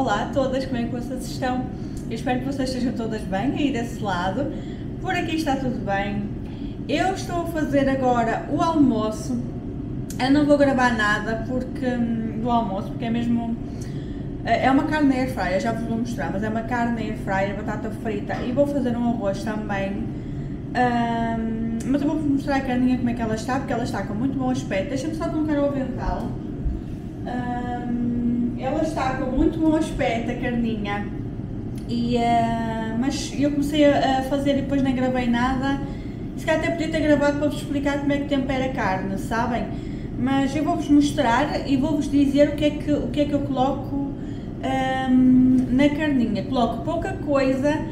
Olá a todas, como é que vocês estão? Eu espero que vocês estejam todas bem aí desse lado. Por aqui está tudo bem. Eu estou a fazer agora o almoço. Eu não vou gravar nada porque hum, do almoço, porque é mesmo é, é uma carne air fryer, já vos vou mostrar, mas é uma carne air fryer, batata frita e vou fazer um arroz também. Um, mas eu vou-vos mostrar a carninha como é que ela está, porque ela está com muito bom aspecto. Deixa-me só colocar o avental. Um, ela está com muito bom aspecto, a carninha. E, uh, mas eu comecei a fazer e depois nem gravei nada. Se calhar até podia ter gravado para vos explicar como é que tempera a carne, sabem? Mas eu vou-vos mostrar e vou-vos dizer o que, é que, o que é que eu coloco um, na carninha. Coloco pouca coisa,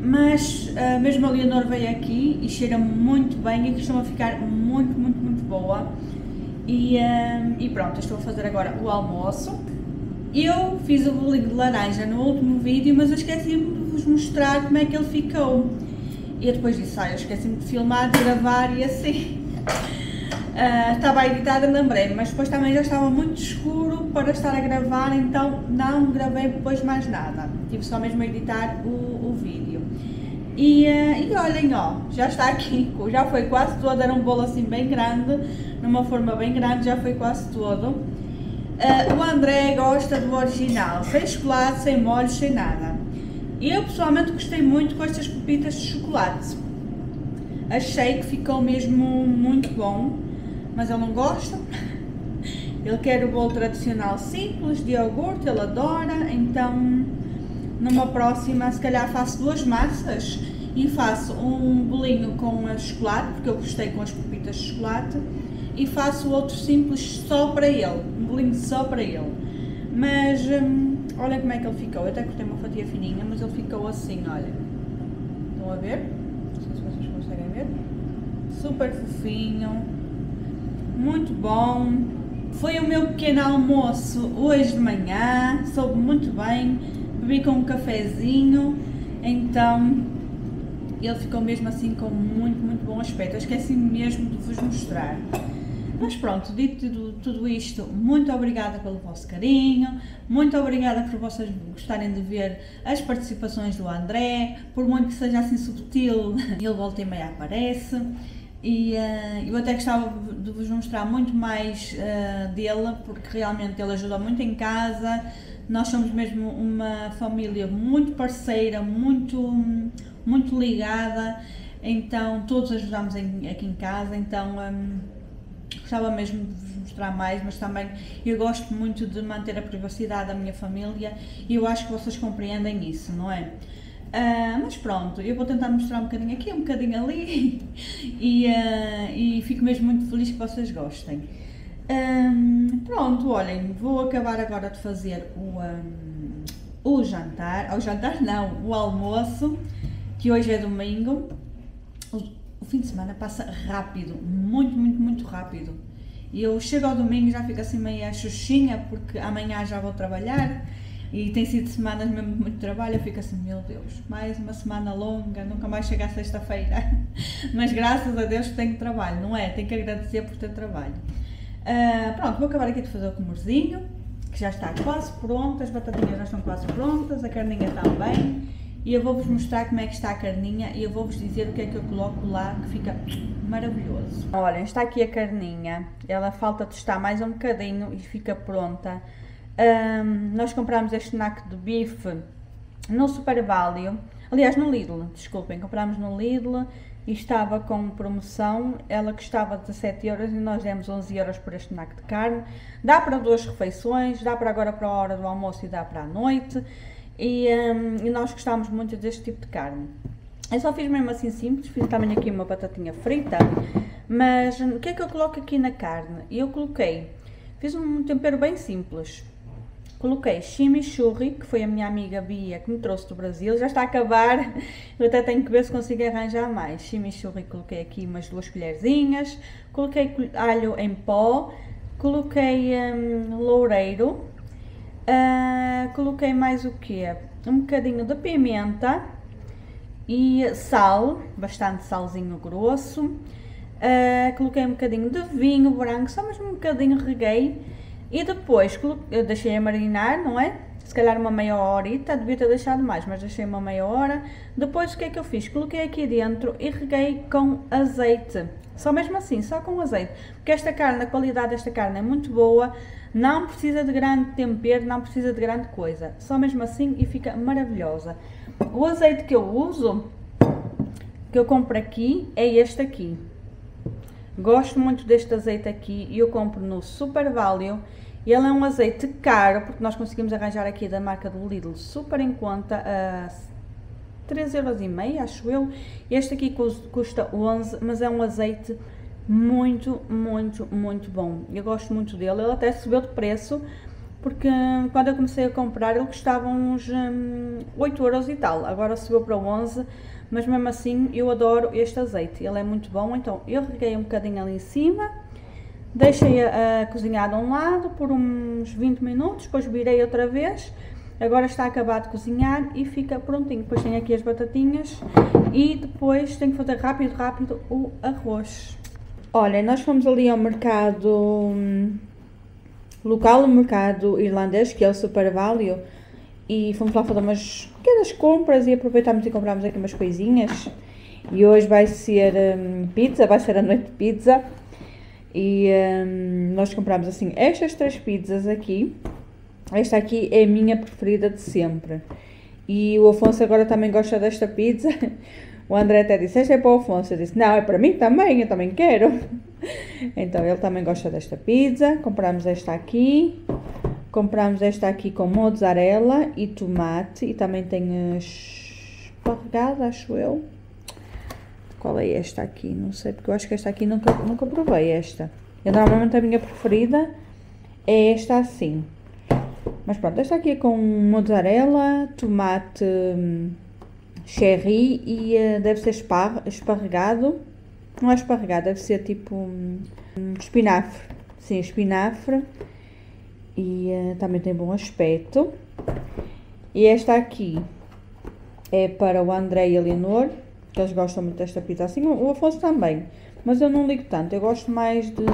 mas uh, mesmo a Leonor veio aqui e cheira muito bem e costuma ficar muito, muito, muito boa. E, um, e pronto, estou a fazer agora o almoço. Eu fiz o bolinho de laranja no último vídeo, mas eu esqueci-me de vos mostrar como é que ele ficou. E depois disse, ah, eu esqueci-me de filmar, de gravar e assim. Uh, estava a editar, lembrei-me, mas depois também já estava muito escuro para estar a gravar, então não gravei depois mais nada. Tive só mesmo a editar o, o vídeo. E, uh, e olhem, ó, já está aqui, já foi quase todo, era um bolo assim bem grande, numa forma bem grande, já foi quase todo. Uh, o André gosta do original, sem chocolate, sem molho, sem nada. Eu pessoalmente gostei muito com estas pepitas de chocolate. Achei que ficou mesmo muito bom mas ele não gosta. Ele quer o bolo tradicional simples, de iogurte, ele adora, então numa próxima se calhar faço duas massas e faço um bolinho com chocolate, porque eu gostei com as pepitas de chocolate, e faço outro simples só para ele, um bolinho só para ele. Mas hum, olha como é que ele ficou, eu até cortei uma fatia fininha, mas ele ficou assim, olha. Estão a ver? Não sei se vocês conseguem ver. Super fofinho muito bom. Foi o meu pequeno almoço hoje de manhã, soube muito bem, bebi com um cafezinho, então ele ficou mesmo assim com muito, muito bom aspecto. Eu esqueci mesmo de vos mostrar. Mas pronto, dito tudo, isto, muito obrigada pelo vosso carinho, muito obrigada por vocês gostarem de ver as participações do André, por muito que seja assim subtil, ele volta e meia aparece. E uh, eu até gostava de vos mostrar muito mais uh, dele, porque realmente ele ajuda muito em casa. Nós somos mesmo uma família muito parceira, muito, muito ligada, então todos ajudamos em, aqui em casa. Então um, gostava mesmo de vos mostrar mais, mas também eu gosto muito de manter a privacidade da minha família e eu acho que vocês compreendem isso, não é? Uh, mas pronto, eu vou tentar mostrar um bocadinho aqui, um bocadinho ali e, uh, e fico mesmo muito feliz que vocês gostem. Um, pronto, olhem, vou acabar agora de fazer o, um, o jantar, o jantar não, o almoço, que hoje é domingo. O, fim de semana passa rápido, muito, muito, muito rápido. E eu chego ao domingo e já fico assim meio xuxinha, porque amanhã já vou trabalhar e tem sido semanas mesmo de muito trabalho, eu fico assim, meu Deus, mais uma semana longa, nunca mais chega à sexta-feira. Mas graças a Deus tenho trabalho, não é? Tenho que agradecer por ter trabalho. Uh, pronto, vou acabar aqui de fazer o comorzinho, que já está quase pronto, as batatinhas já estão quase prontas, a carninha também. E eu vou-vos mostrar como é que está a carninha e eu vou-vos dizer o que é que eu coloco lá, que fica maravilhoso. Olhem, está aqui a carninha, ela falta tostar mais um bocadinho e fica pronta. Um, nós compramos este snack de bife no Super Value, aliás no Lidl, desculpem, compramos no Lidl e estava com promoção, ela custava 17 euros e nós demos 11 euros por este snack de carne. Dá para duas refeições, dá para agora para a hora do almoço e dá para a noite e, um, e nós gostamos muito deste tipo de carne. Eu só fiz mesmo assim simples, fiz também aqui uma batatinha frita, mas o que é que eu coloco aqui na carne? Eu coloquei, fiz um tempero bem simples, Coloquei chimichurri, que foi a minha amiga Bia que me trouxe do Brasil. Já está a acabar, eu até tenho que ver se consigo arranjar mais. Chimichurri coloquei aqui umas duas colherzinhas. Coloquei alho em pó. Coloquei um, loureiro. Uh, coloquei mais o quê? Um bocadinho de pimenta. E sal, bastante salzinho grosso. Uh, coloquei um bocadinho de vinho branco, só mesmo um bocadinho reguei e depois deixei a marinar, não é? Se calhar uma meia horita, devia ter deixado mais, mas deixei uma meia hora. Depois o que é que eu fiz? Coloquei aqui dentro e reguei com azeite. Só mesmo assim, só com azeite. Porque esta carne, a qualidade desta carne é muito boa, não precisa de grande tempero, não precisa de grande coisa. Só mesmo assim e fica maravilhosa. O azeite que eu uso, que eu compro aqui, é este aqui. Gosto muito deste azeite aqui e eu compro no Super Value. Ele é um azeite caro, porque nós conseguimos arranjar aqui da marca do Lidl super em conta, a 3,5€, acho eu. Este aqui custa 11, mas é um azeite muito, muito, muito bom. Eu gosto muito dele. Ele até subiu de preço, porque hum, quando eu comecei a comprar ele custava uns hum, 8 euros e tal. Agora subiu para 11, mas mesmo assim eu adoro este azeite. Ele é muito bom, então eu reguei um bocadinho ali em cima. Deixei a, a cozinhar de um lado por uns 20 minutos, depois virei outra vez Agora está acabado de cozinhar e fica prontinho. Depois tenho aqui as batatinhas e depois tenho que fazer rápido, rápido o arroz. Olha, nós fomos ali ao mercado hum, local, o mercado irlandês, que é o Super Value, e fomos lá fazer umas pequenas compras e aproveitámos e comprámos aqui umas coisinhas. E hoje vai ser hum, pizza, vai ser a noite de pizza. E hum, nós compramos assim estas três pizzas aqui. Esta aqui é a minha preferida de sempre. E o Afonso agora também gosta desta pizza. O André até disse, esta é para o Afonso. Eu disse, não, é para mim também, eu também quero. Então ele também gosta desta pizza. Compramos esta aqui. Compramos esta aqui com mozzarella e tomate. E também tem esparregada, acho eu. Qual é esta aqui? Não sei, porque eu acho que esta aqui nunca, nunca provei esta. Eu normalmente a minha preferida é esta assim. Mas pronto, esta aqui é com mozzarella, tomate hum, cherry e uh, deve ser espar esparregado. Não é esparregado, deve ser tipo um, espinafre. Sim, espinafre. E uh, também tem bom aspecto. E esta aqui é para o André e a Leonor, que eles gostam muito desta pizza. Assim, o Afonso também. Mas eu não ligo tanto, eu gosto mais de,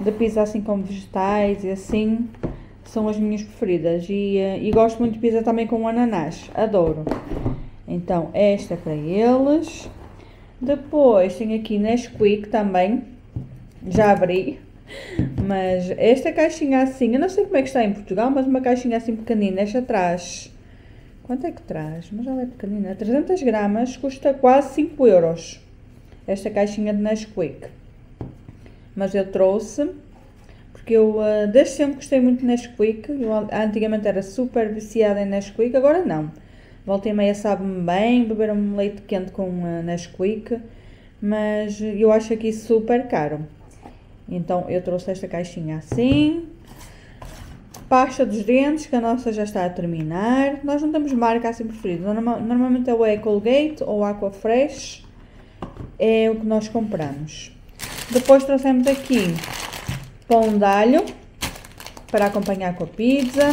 de pizza assim com vegetais e assim são as minhas preferidas. E, uh, e gosto muito de pizza também com ananás, adoro. Então, esta é para eles. Depois tem aqui Nesquik também, já abri. Mas esta caixinha assim, eu não sei como é que está em Portugal, mas uma caixinha assim pequenina, esta traz... Quanto é que traz? Mas ela é pequenina. 300 gramas, custa quase 5 euros. Esta caixinha de Nesquik. Mas eu trouxe porque eu uh, desde sempre gostei muito de Nesquik. Eu antigamente era super viciada em Nesquik, agora não. Volta e meia sabe-me bem beber um leite quente com uh, Nesquik, mas eu acho aqui super caro. Então eu trouxe esta caixinha assim. Pasta dos dentes, que a nossa já está a terminar. Nós não temos marca assim preferida. Normalmente é o Ecolgate ou Aquafresh. É o que nós compramos. Depois trouxemos aqui pão de alho para acompanhar com a pizza,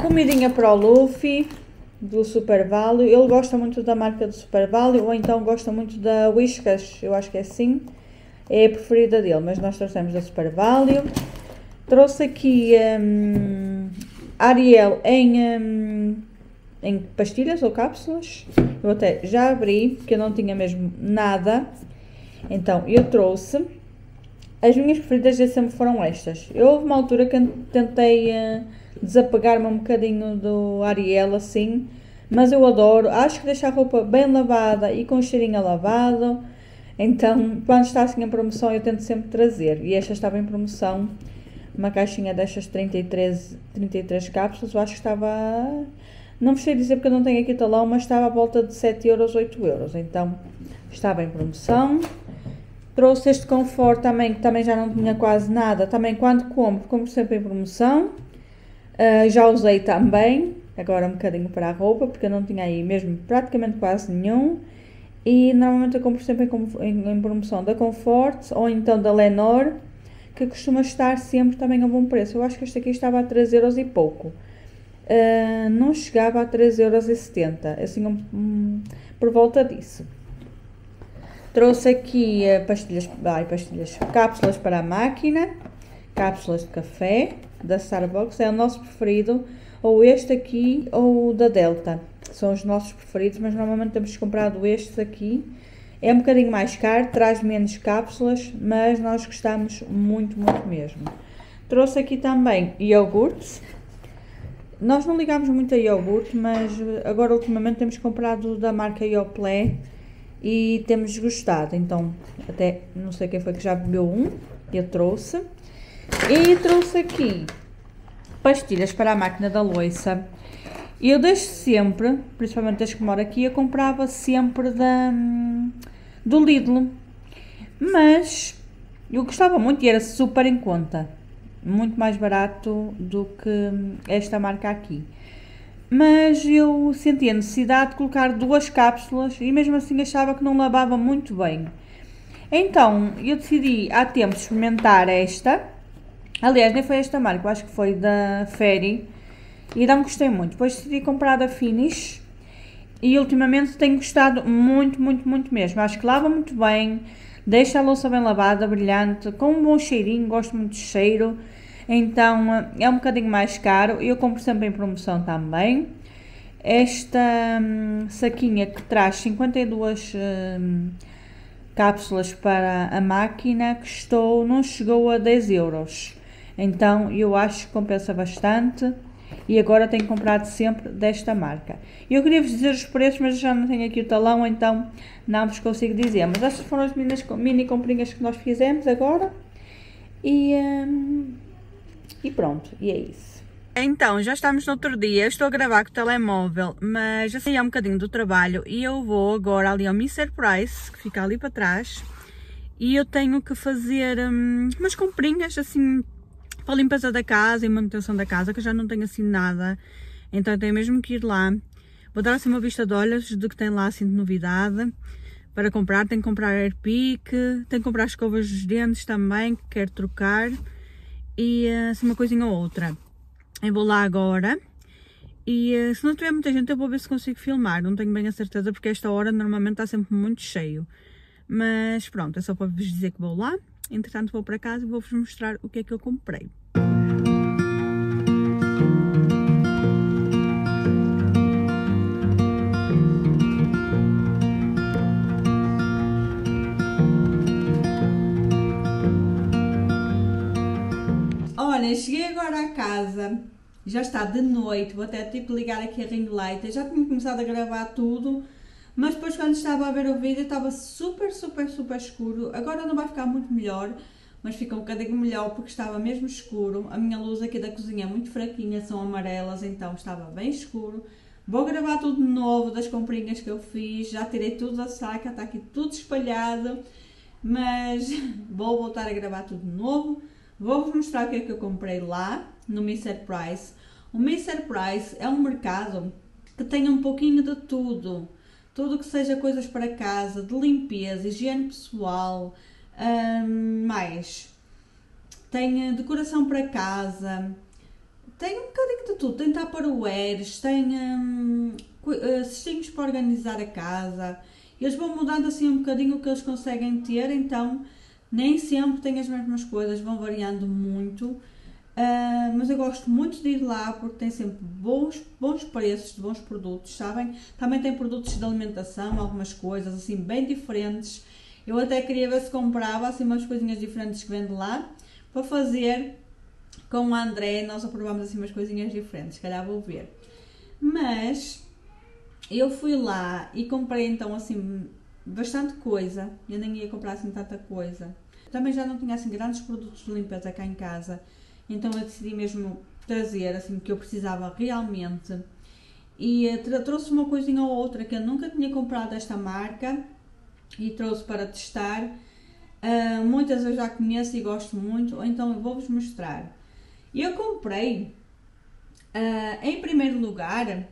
comidinha para o Luffy do Super Value, ele gosta muito da marca do Super Value ou então gosta muito da Whiskas, eu acho que é assim, é a preferida dele, mas nós trouxemos da Super Value. Trouxe aqui um, Ariel em, um, em pastilhas ou cápsulas, eu até já abri, porque eu não tinha mesmo nada, então eu trouxe as minhas preferidas de sempre foram estas. Eu houve uma altura que tentei uh, desapegar-me um bocadinho do Ariel assim, mas eu adoro. Acho que deixa a roupa bem lavada e com cheirinho lavado. Então, quando está assim em promoção, eu tento sempre trazer. E esta estava em promoção, uma caixinha destas 33, 33 cápsulas. Eu acho que estava. Não sei dizer porque eu não tenho aqui talão, mas estava à volta de 7 euros, 8 euros. Então, estava em promoção. Trouxe este conforto também, que também já não tinha quase nada. Também quando compro, compro sempre em promoção. Uh, já usei também, agora um bocadinho para a roupa, porque eu não tinha aí mesmo praticamente quase nenhum. E normalmente eu compro sempre em, em, em promoção da Comfort ou então da Lenor, que costuma estar sempre também a bom preço. Eu acho que este aqui estava a 3 euros e pouco. Uh, não chegava a 3,70 euros, assim um, um, por volta disso. Trouxe aqui uh, pastilhas, ai, pastilhas, cápsulas para a máquina, cápsulas de café. da Starbucks, é o nosso preferido, ou este aqui ou da Delta. São os nossos preferidos, mas normalmente temos comprado estes aqui. É um bocadinho mais caro, traz menos cápsulas, mas nós gostamos muito, muito mesmo. Trouxe aqui também iogurte. Nós não ligamos muito a iogurte, mas agora ultimamente temos comprado da marca Yoplait e temos gostado. Então, até não sei quem foi que já bebeu um, eu trouxe. E trouxe aqui pastilhas para a máquina da loiça. Eu desde sempre, principalmente desde que moro aqui, eu comprava sempre da, do Lidl. Mas eu gostava muito e era super em conta. Muito mais barato do que esta marca aqui mas eu senti a necessidade de colocar duas cápsulas e mesmo assim achava que não lavava muito bem. Então eu decidi há tempo experimentar esta. Aliás, nem foi esta marca, acho que foi da Ferry e não gostei muito. Depois decidi comprar da Finish e ultimamente tenho gostado muito, muito, muito mesmo. Acho que lava muito bem, deixa a louça bem lavada, brilhante, com um bom cheirinho, gosto muito de cheiro. Então é um bocadinho mais caro. Eu compro sempre em promoção também. Esta hum, saquinha que traz 52 hum, cápsulas para a máquina custou, não chegou a 10 euros. Então eu acho que compensa bastante e agora tenho comprado sempre desta marca. Eu queria vos dizer os preços, mas já não tenho aqui o talão, então não vos consigo dizer. Mas estas foram as mini, mini comprinhas que nós fizemos agora. E, hum, e pronto, e é isso. Então, já estamos no outro dia, eu estou a gravar com o telemóvel, mas já saí um bocadinho do trabalho e eu vou agora ali ao Mr. Price, que fica ali para trás, e eu tenho que fazer hum, umas comprinhas assim para a limpeza da casa e manutenção da casa, que eu já não tenho assim nada, então tenho mesmo que ir lá. Vou dar assim uma vista de olhos do que tem lá assim de novidade para comprar. Tenho que comprar Airpick, tenho que comprar escovas dos dentes também, que quero trocar e assim uma coisinha ou outra. Eu vou lá agora e eh, se não tiver muita gente eu vou ver se consigo filmar, não tenho bem a certeza porque esta hora normalmente está sempre muito cheio. Mas pronto, é só para vos dizer que vou lá, entretanto vou para casa e vou-vos mostrar o que é que eu comprei. Olha, cheguei agora a casa, já está de noite, vou até que ligar aqui a ring light, eu já tinha começado a gravar tudo, mas depois quando estava a ver o vídeo estava super, super, super escuro, agora não vai ficar muito melhor, mas fica um bocadinho melhor porque estava mesmo escuro, a minha luz aqui da cozinha é muito fraquinha, são amarelas, então estava bem escuro, Vou gravar tudo de novo das comprinhas que eu fiz, já tirei tudo da saca, está aqui tudo espalhado, mas vou voltar a gravar tudo de novo. Vou-vos mostrar o que é que eu comprei lá no Mr. Price. O Mr. Price é um mercado que tem um pouquinho de tudo. Tudo que seja coisas para casa, de limpeza, higiene pessoal, hum, mais. Tem decoração para casa, tem um bocadinho de tudo. Tem tupperwares, tem hum, eh, cestinhos para organizar a casa. Eles vão mudando assim um bocadinho o que eles conseguem ter, então nem sempre tem as mesmas coisas, vão variando muito. Uh, mas eu gosto muito de ir lá porque tem sempre bons, bons preços de bons produtos, sabem? Também tem produtos de alimentação, algumas coisas assim bem diferentes. Eu até queria ver se comprava assim umas coisinhas diferentes que vende lá para fazer com o André. Nós aprovamos assim umas coisinhas diferentes, se calhar vou ver. Mas eu fui lá e comprei então assim bastante coisa. Eu nem ia comprar assim tanta coisa. Também já não tinha assim grandes produtos de limpeza cá em casa, então eu decidi mesmo trazer assim que eu precisava realmente. E uh, trouxe uma coisinha ou outra que eu nunca tinha comprado desta marca e trouxe para testar. Uh, muitas eu já conheço e gosto muito, então eu vou-vos mostrar. Eu comprei, uh, em primeiro lugar,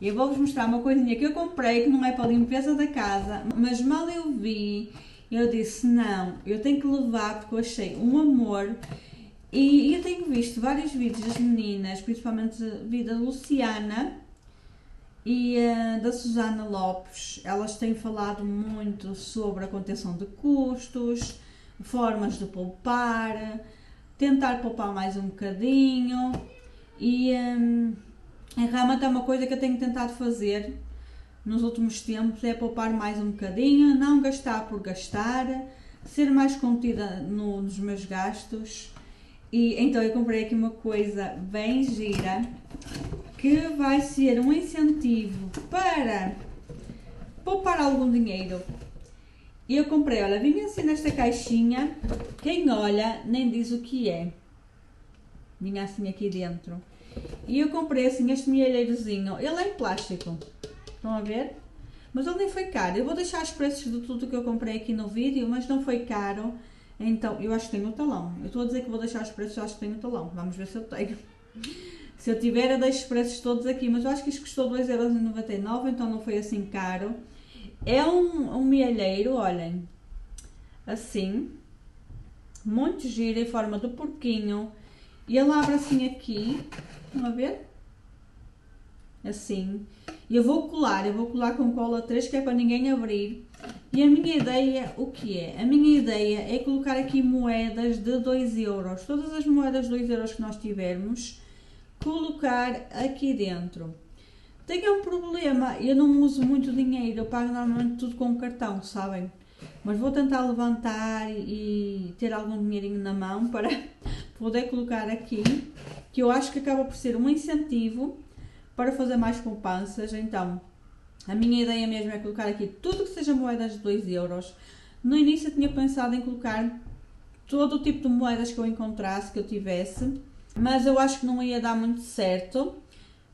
eu vou-vos mostrar uma coisinha que eu comprei que não é para a limpeza da casa, mas mal eu vi eu disse: não, eu tenho que levar porque eu achei um amor. E eu tenho visto vários vídeos das meninas, principalmente vida da Luciana e uh, da Susana Lopes. Elas têm falado muito sobre a contenção de custos, formas de poupar. tentar poupar mais um bocadinho e hum, é realmente é uma coisa que eu tenho tentado fazer nos últimos tempos, é poupar mais um bocadinho, não gastar por gastar, ser mais contida no, nos meus gastos. E então eu comprei aqui uma coisa bem gira que vai ser um incentivo para poupar algum dinheiro. E eu comprei, olha, vinha assim nesta caixinha, quem olha nem diz o que é. Vinha assim aqui dentro. E eu comprei assim este milheirozinho, ele é em plástico, estão a ver? Mas ele nem foi caro, eu vou deixar os preços de tudo que eu comprei aqui no vídeo, mas não foi caro. Então, eu acho que tenho o talão. Eu estou a dizer que vou deixar os preços, eu acho que tenho o talão. Vamos ver se eu tenho. Se eu tiver, eu deixo os preços todos aqui, mas eu acho que isto custou 2,99€, então não foi assim caro. É um, um mielheiro, olhem, assim, muito giro, em forma de porquinho. E ele abre assim aqui, a ver? Assim. E eu vou colar, eu vou colar com cola 3, que é para ninguém abrir. E a minha ideia, o que é? A minha ideia é colocar aqui moedas de 2 euros. Todas as moedas de 2 euros que nós tivermos, colocar aqui dentro. Tenho um problema, eu não uso muito dinheiro, eu pago normalmente tudo com cartão, sabem? Mas vou tentar levantar e ter algum dinheirinho na mão para poder colocar aqui, que eu acho que acaba por ser um incentivo para fazer mais poupanças. Então, a minha ideia mesmo é colocar aqui tudo que seja moedas de 2 euros. No início eu tinha pensado em colocar todo o tipo de moedas que eu encontrasse, que eu tivesse, mas eu acho que não ia dar muito certo.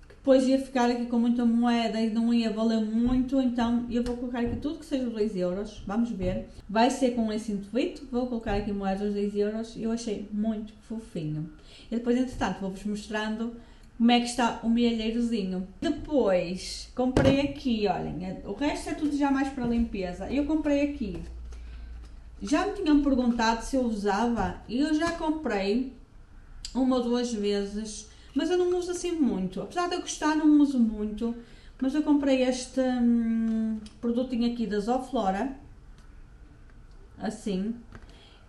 Depois ia ficar aqui com muita moeda e não ia valer muito, então eu vou colocar aqui tudo que seja 2 euros, vamos ver. Vai ser com esse intuito, vou colocar aqui moedas de 2 euros, eu achei muito fofinho. E depois, entretanto, vou-vos mostrando como é que está o milheirozinho. Depois, comprei aqui, olhem, é, o resto é tudo já mais para limpeza. Eu comprei aqui, já me tinham perguntado se eu usava e eu já comprei uma ou duas vezes, mas eu não uso assim muito. Apesar de eu gostar, não uso muito. Mas eu comprei este hum, produtinho aqui da Zoflora, assim.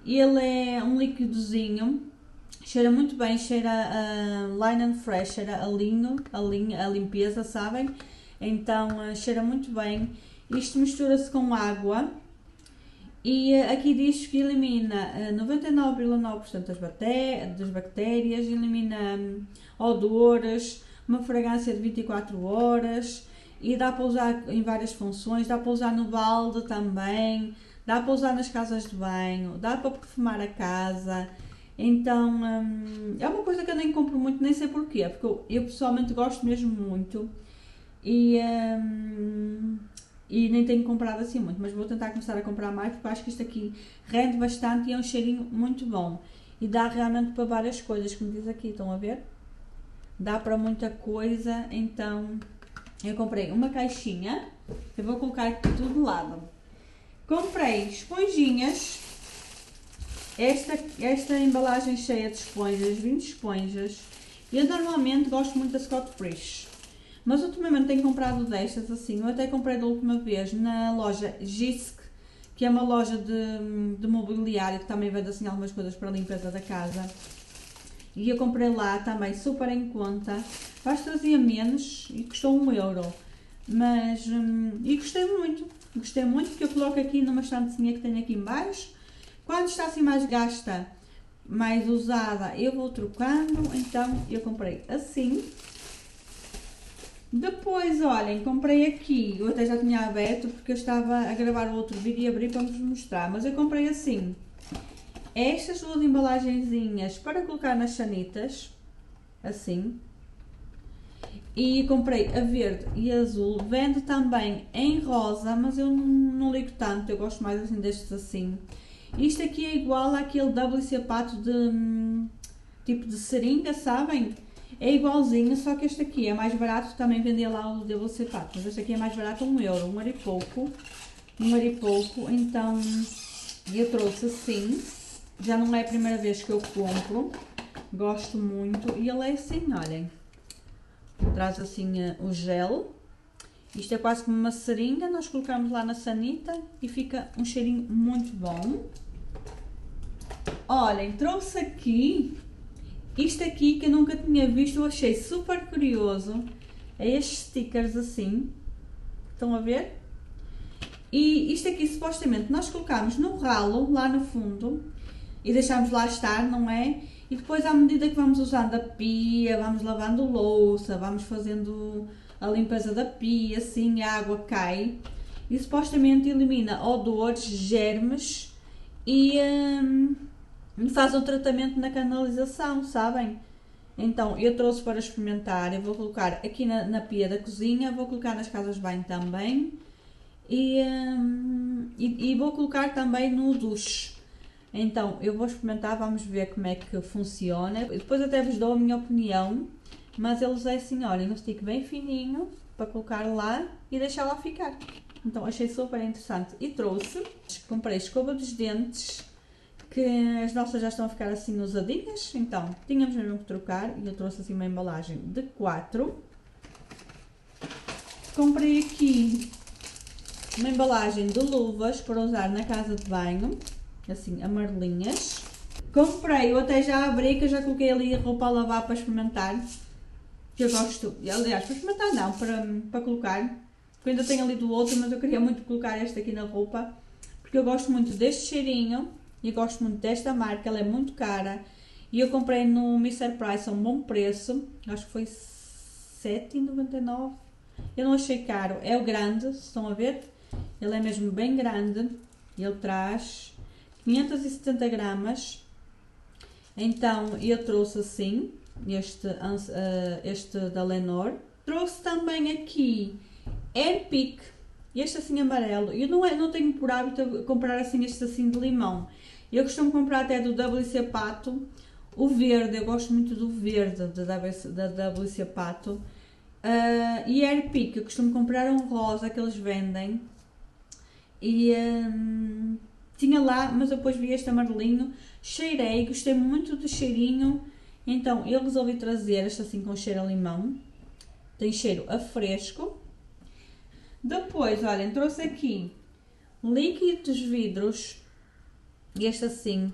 Ele é um líquidozinho, cheira muito bem, cheira a uh, Line and Fresh, cheira a linho, a, a limpeza, sabem? Então uh, cheira muito bem. Isto mistura-se com água e eh, aqui diz que elimina 99,9% eh, das, bactérias, elimina um, odores, uma fragrância de 24 horas e dá para usar em várias funções, dá para usar no balde também, dá para usar nas casas de banho, dá para perfumar a casa. Então hum, é uma coisa que eu nem compro muito, nem sei porquê, porque eu, eu pessoalmente gosto mesmo muito e hum, e nem tenho comprado assim muito, mas vou tentar começar a comprar mais porque acho que isto aqui rende bastante e é um cheirinho muito bom. E dá realmente para várias coisas, como diz aqui, estão a ver? Dá para muita coisa, então eu comprei uma caixinha, eu vou colocar aqui tudo de lado. Comprei esponjinhas, esta, esta embalagem cheia de esponjas, 20 esponjas. Eu normalmente gosto muito da Scott Frisch. Mas ultimamente tenho comprado destas assim. Eu até comprei da última vez na loja Gisk, que é uma loja de, de mobiliário que também vende assim algumas coisas para a limpeza da casa. E eu comprei lá também super em conta. Acho que trazia menos e custou um euro. Mas, hum, e gostei muito. Gostei muito porque eu coloco aqui numa estantezinha que tenho aqui embaixo. Quando está assim mais gasta, mais usada, eu vou trocando. Então, eu comprei assim. Depois, olhem, comprei aqui, eu até já tinha aberto porque eu estava a gravar outro vídeo e abri para vos mostrar, mas eu comprei assim, estas duas embalagenzinhas para colocar nas sanitas, assim, e comprei a verde e a azul, vende também em rosa, mas eu não, não ligo tanto, eu gosto mais assim destes assim. Isto aqui é igual àquele WC pato de, hum, tipo de seringa, sabem? É igualzinho, só que este aqui é mais barato, também vendia lá o de Pato, mas este aqui é mais barato, um euro, um euro e pouco, um euro e pouco, então eu trouxe assim, já não é a primeira vez que eu compro, gosto muito, e ele é assim, olhem, traz assim uh, o gel, isto é quase como uma seringa, nós colocamos lá na sanita e fica um cheirinho muito bom. Olhem, trouxe aqui isto aqui que eu nunca tinha visto, eu achei super curioso. É estes stickers assim. Estão a ver? E isto aqui supostamente nós colocamos no ralo, lá no fundo, e deixamos lá estar, não é? E depois à medida que vamos usando a pia, vamos lavando louça, vamos fazendo a limpeza da pia, assim a água cai e supostamente elimina odores, germes e hum, faz um tratamento na canalização, sabem? Então eu trouxe para experimentar, eu vou colocar aqui na, na pia da cozinha, vou colocar nas casas de banho também e, hum, e, e vou colocar também no duche. Então eu vou experimentar, vamos ver como é que funciona. Depois até vos dou a minha opinião, mas eles é assim, olhem, um stick bem fininho para colocar lá e deixar lá ficar. Então achei super interessante e trouxe, comprei escova dos dentes que as nossas já estão a ficar assim usadinhas, então tínhamos mesmo que trocar e eu trouxe assim uma embalagem de 4. Comprei aqui uma embalagem de luvas para usar na casa de banho, assim amarelinhas. Comprei, eu até já abri, que eu já coloquei ali a roupa a lavar para experimentar, que eu gosto, aliás, para experimentar não, para, para colocar, porque ainda tenho ali do outro, mas eu queria muito colocar esta aqui na roupa, porque eu gosto muito deste cheirinho, e gosto muito desta marca, ela é muito cara. E eu comprei no Mr. Price a um bom preço, acho que foi 7,99. Eu não achei caro, é o grande, estão a ver? Ele é mesmo bem grande, ele traz 570 gramas. Então eu trouxe assim, este, uh, este da Lenor. Trouxe também aqui Airpick, este assim amarelo. Eu não, é, não tenho por hábito comprar assim este assim de limão. Eu costumo comprar até do WC Pato o verde, eu gosto muito do verde da, da WC Pato. Uh, e Airpick, eu costumo comprar um rosa que eles vendem. E um, tinha lá, mas depois vi este amarelinho. Cheirei, gostei muito do cheirinho. Então eu resolvi trazer este assim com cheiro a limão. Tem cheiro a fresco. Depois, olhem, trouxe aqui líquidos vidros este assim.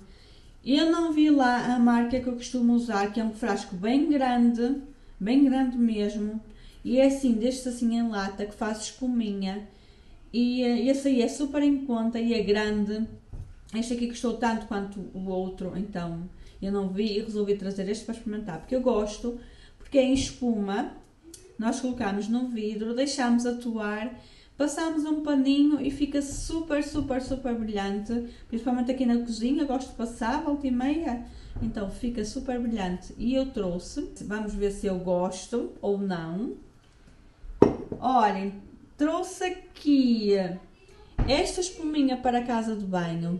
Eu não vi lá a marca que eu costumo usar, que é um frasco bem grande, bem grande mesmo. E é assim, deste assim em lata, que faz espuminha. E uh, esse aí é super em conta e é grande. Este aqui custou tanto quanto o outro, então eu não vi e resolvi trazer este para experimentar, porque eu gosto, porque é em espuma. Nós colocamos no vidro, deixamos atuar Passamos um paninho e fica super, super, super brilhante. Principalmente aqui na cozinha, gosto de passar volta e meia. Então fica super brilhante. E eu trouxe, vamos ver se eu gosto ou não. Olhem, trouxe aqui esta espuminha para a casa de banho.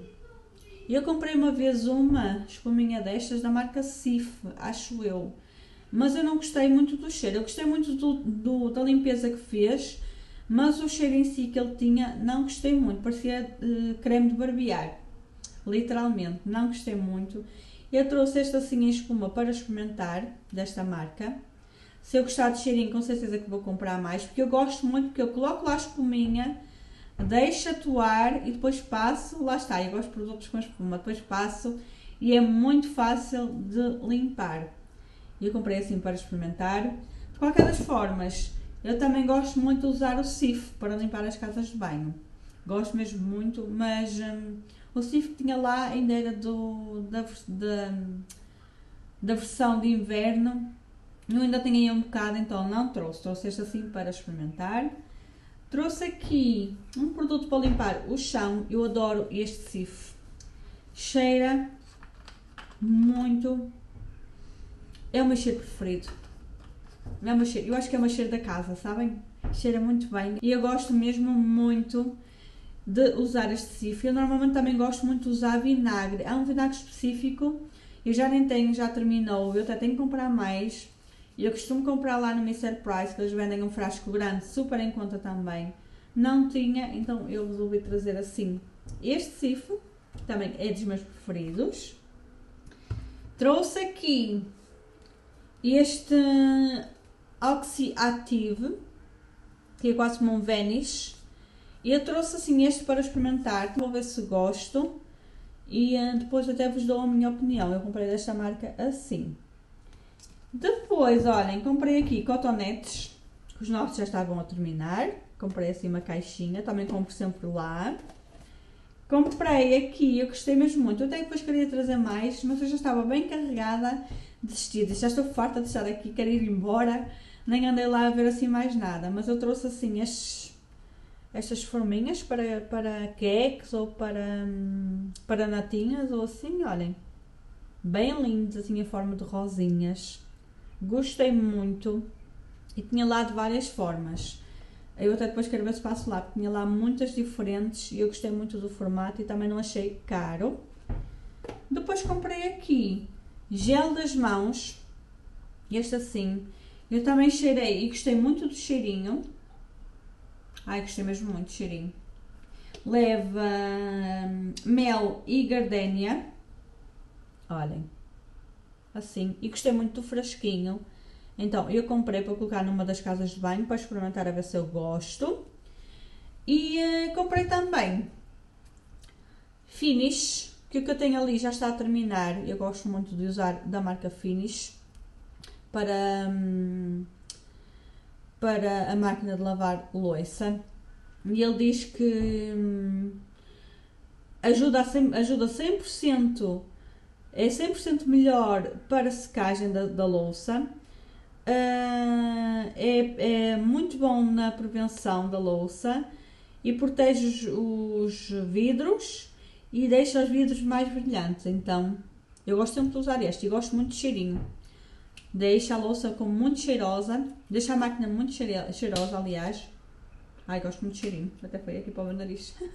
Eu comprei uma vez uma espuminha destas da marca Cif, acho eu. Mas eu não gostei muito do cheiro. Eu gostei muito do, do da limpeza que fez mas o cheiro em si que ele tinha não gostei muito, parecia uh, creme de barbear, literalmente, não gostei muito. Eu trouxe esta assim em espuma para experimentar, desta marca. Se eu gostar de cheirinho, com certeza que vou comprar mais, porque eu gosto muito, porque eu coloco lá a espuminha, deixo atuar e depois passo, lá está, eu gosto de produtos com espuma, depois passo e é muito fácil de limpar. Eu comprei assim para experimentar. De qualquer das formas, eu também gosto muito de usar o SIF para limpar as casas de banho. Gosto mesmo muito, mas hum, o SIF que tinha lá ainda era do, da, da, da versão de inverno. Eu ainda tenho aí um bocado, então não trouxe. Trouxe este assim para experimentar. Trouxe aqui um produto para limpar o chão. Eu adoro este SIF. Cheira muito. É o meu cheiro preferido. É uma cheiro, eu acho que é uma cheiro da casa, sabem? Cheira muito bem. E eu gosto mesmo muito de usar este cif. Eu normalmente também gosto muito de usar vinagre. Há um vinagre específico, eu já nem tenho, já terminou. Eu até tenho que comprar mais. E eu costumo comprar lá no Mr. Price, que eles vendem um frasco grande, super em conta também. Não tinha, então eu resolvi trazer assim. Este cifo também é dos meus preferidos. Trouxe aqui este Oxyactive, que é quase como um Vanish. E eu trouxe assim este para experimentar, vou ver se gosto. E uh, depois até vos dou a minha opinião. Eu comprei desta marca assim. Depois, olhem, comprei aqui cotonetes. Os nossos já estavam a terminar. Comprei assim uma caixinha. Também compro sempre lá. Comprei aqui, eu gostei mesmo muito. Eu até depois queria trazer mais, mas eu já estava bem carregada de vestidos. Já estou farta de estar aqui, quero ir embora. Nem andei lá a ver assim mais nada. Mas eu trouxe assim estes, estas forminhas para, para queques ou para, para natinhas ou assim, olhem. Bem lindos, assim, em forma de rosinhas. Gostei muito. E tinha lá de várias formas. Eu até depois quero ver se passo lá, porque tinha lá muitas diferentes e eu gostei muito do formato e também não achei caro. Depois comprei aqui gel das mãos, este assim. Eu também cheirei e gostei muito do cheirinho. Ai, gostei mesmo muito do cheirinho. Leva hum, mel e gardénia. Olhem. Assim. E gostei muito do frasquinho. Então, eu comprei para colocar numa das casas de banho para experimentar a ver se eu gosto. E uh, comprei também Finish, que o que eu tenho ali já está a terminar. Eu gosto muito de usar da marca Finish para, um, para a máquina de lavar louça. E ele diz que um, ajuda, a 100%, ajuda 100%, é 100% melhor para secagem da, da louça uh, é, é, muito bom na prevenção da louça e protege os, os, vidros e deixa os vidros mais brilhantes. Então, eu gosto sempre de usar este e gosto muito de cheirinho. Deixa a louça como muito cheirosa, deixa a máquina muito cheirosa, aliás. Ai, gosto muito de cheirinho, até foi aqui para o meu nariz.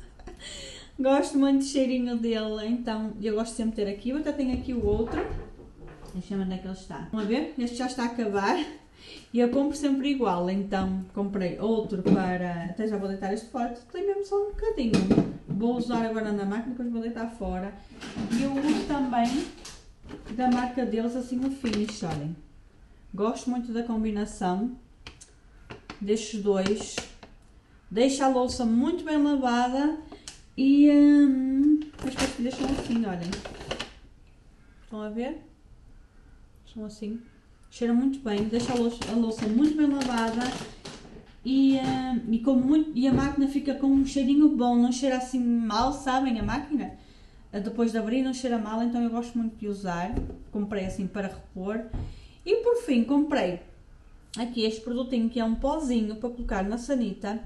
gosto muito de cheirinho dele, então eu gosto sempre de ter aqui. Eu até tenho aqui o outro Deixa eu ver onde é que ele está. Vamos ver? Este já está a acabar. E eu compro sempre igual, então comprei outro para. Até já vou deitar este fora, tem mesmo só um bocadinho. Vou usar agora na máquina, depois vou deitar fora. E eu uso também da marca deles assim o finish, olhem. Gosto muito da combinação destes dois. Deixa a louça muito bem lavada e hum, as pastilhas são assim, olhem. Estão a ver? São assim. Cheira muito bem, deixa a louça, a louça muito bem lavada e, uh, e, com muito, e a máquina fica com um cheirinho bom, não cheira assim mal, sabem? A máquina, uh, depois de abrir, não cheira mal, então eu gosto muito de usar. Comprei assim para repor. E por fim, comprei aqui este produtinho que é um pozinho para colocar na sanita.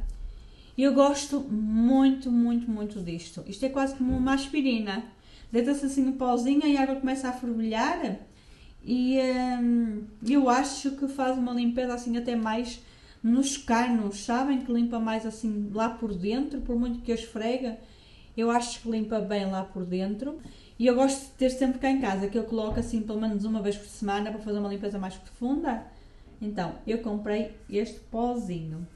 E eu gosto muito, muito, muito disto. Isto é quase como uma aspirina. Deita-se assim o pozinho e a água começa a fervilhar e hum, eu acho que faz uma limpeza assim até mais nos canos, sabem? Que limpa mais assim lá por dentro, por muito que eu esfrega, eu acho que limpa bem lá por dentro. E eu gosto de ter sempre cá em casa, que eu coloco assim pelo menos uma vez por semana para fazer uma limpeza mais profunda. Então, eu comprei este pozinho.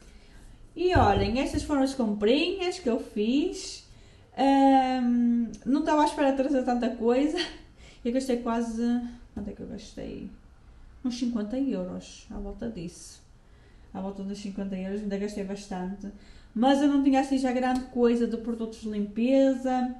E olhem, estas foram as comprinhas que eu fiz. Um, não estava à espera de trazer tanta coisa. Eu gastei quase Quanto é que eu gastei? Uns 50 euros, à volta disso. À volta dos 50 euros, ainda gastei bastante. Mas eu não tinha assim já grande coisa de produtos de limpeza.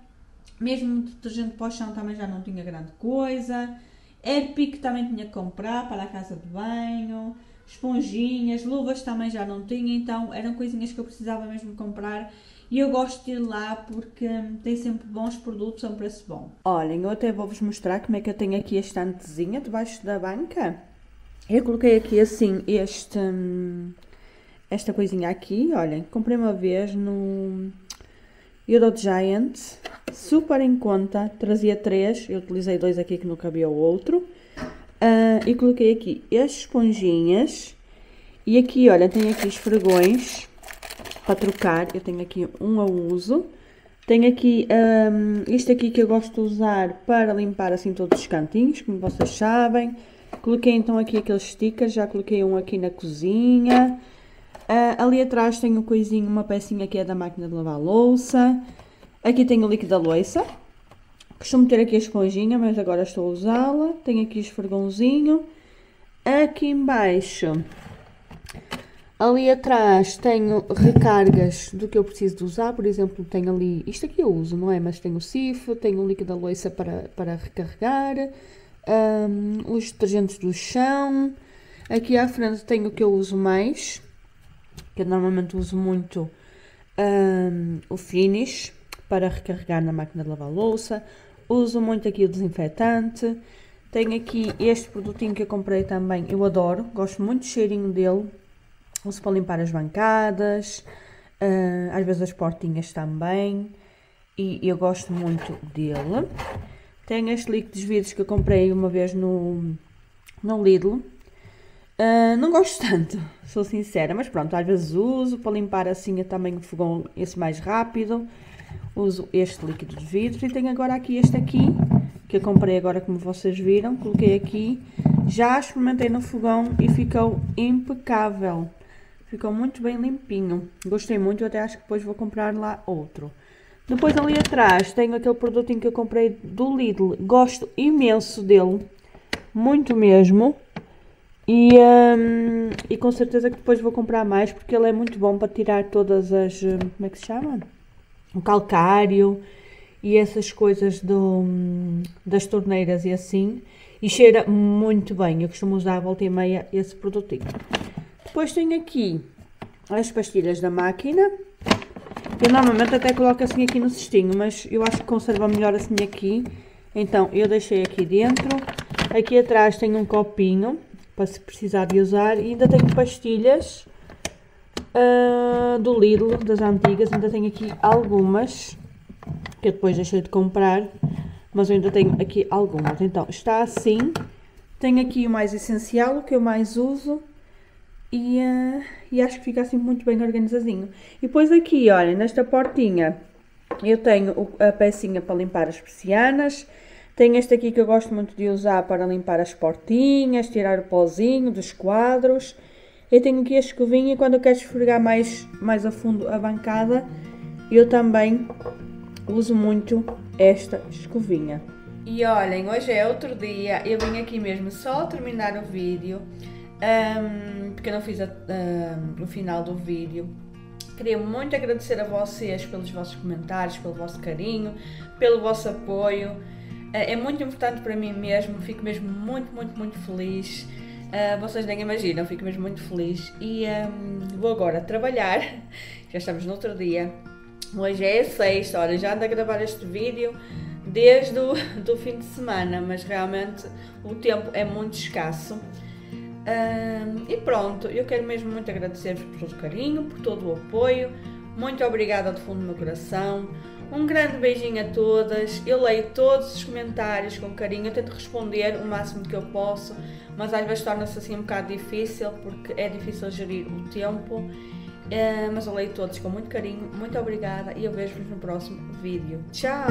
Mesmo detergente para o chão também já não tinha grande coisa. Airpick também tinha que comprar para a casa de banho. Esponjinhas, luvas também já não tinha. Então eram coisinhas que eu precisava mesmo comprar e eu gosto de ir lá porque tem sempre bons produtos a um preço bom. Olhem, eu até vou-vos mostrar como é que eu tenho aqui a estantezinha debaixo da banca. Eu coloquei aqui assim este, esta coisinha aqui, olhem, comprei uma vez no Eurogiant, super em conta, trazia três, eu utilizei dois aqui que não cabia o outro. Uh, e coloquei aqui as esponjinhas e aqui, olha, tem aqui esfregões para trocar. Eu tenho aqui um a uso. Tenho aqui um, isto aqui que eu gosto de usar para limpar assim todos os cantinhos, como vocês sabem. Coloquei então aqui aqueles stickers, já coloquei um aqui na cozinha. Uh, ali atrás tenho um coisinho, uma pecinha que é da máquina de lavar louça. Aqui tenho o líquido da louça. Costumo ter aqui a esponjinha, mas agora estou a usá-la. Tenho aqui esfregãozinho. Aqui embaixo Ali atrás tenho recargas do que eu preciso de usar, por exemplo, tenho ali, isto aqui eu uso, não é? Mas tenho o CIF, tenho o líquido da louça para, para recarregar, um, os detergentes do chão. Aqui à frente tenho o que eu uso mais, que eu normalmente uso muito um, o Finish para recarregar na máquina de lavar louça. Uso muito aqui o desinfetante. Tenho aqui este produtinho que eu comprei também, eu adoro, gosto muito do cheirinho dele Uso para limpar as bancadas, uh, às vezes as portinhas também. E eu gosto muito dele. Tenho este líquido de vidros que eu comprei uma vez no, no Lidl. Uh, não gosto tanto, sou sincera, mas pronto, às vezes uso para limpar assim também o fogão esse mais rápido. Uso este líquido de vidro e tenho agora aqui este aqui, que eu comprei agora como vocês viram, coloquei aqui. Já experimentei no fogão e ficou impecável. Ficou muito bem limpinho. Gostei muito, até acho que depois vou comprar lá outro. Depois ali atrás tenho aquele produtinho que eu comprei do Lidl. Gosto imenso dele. Muito mesmo. E, um, e com certeza que depois vou comprar mais porque ele é muito bom para tirar todas as... Hum, como é que se chama? O calcário e essas coisas do, das torneiras e assim. E cheira muito bem. Eu costumo usar a volta e meia esse produtinho. Depois tenho aqui as pastilhas da máquina. Eu normalmente até coloco assim aqui no cestinho, mas eu acho que conserva melhor assim aqui. Então, eu deixei aqui dentro. Aqui atrás tenho um copinho, para se precisar de usar. E ainda tenho pastilhas uh, do Lidl, das antigas. Ainda tenho aqui algumas, que eu depois deixei de comprar. Mas eu ainda tenho aqui algumas. Então, está assim. Tenho aqui o mais essencial, o que eu mais uso e, uh, e acho que fica assim muito bem organizadinho. E depois aqui, olhem, nesta portinha eu tenho a pecinha para limpar as persianas, tenho este aqui que eu gosto muito de usar para limpar as portinhas, tirar o pozinho dos quadros. Eu tenho aqui a escovinha quando eu quero esfregar mais, mais a fundo a bancada, eu também uso muito esta escovinha. E olhem, hoje é outro dia, eu vim aqui mesmo só terminar o vídeo um, porque eu não fiz a, um, o final do vídeo. Queria muito agradecer a vocês pelos vossos comentários, pelo vosso carinho, pelo vosso apoio. Uh, é muito importante para mim mesmo, fico mesmo muito, muito, muito feliz. Uh, vocês nem imaginam, fico mesmo muito feliz. E um, vou agora trabalhar, já estamos no outro dia. Hoje é sexta, olha, já ando a gravar este vídeo desde o do fim de semana, mas realmente o tempo é muito escasso. Um, e pronto, eu quero mesmo muito agradecer-vos por todo o carinho, por todo o apoio. Muito obrigada do fundo do meu coração. Um grande beijinho a todas. Eu leio todos os comentários com carinho. Eu tento responder o máximo que eu posso, mas às vezes torna-se assim um bocado difícil porque é difícil gerir o tempo. Uh, mas eu leio todos com muito carinho. Muito obrigada e eu vejo-vos no próximo vídeo. Tchau!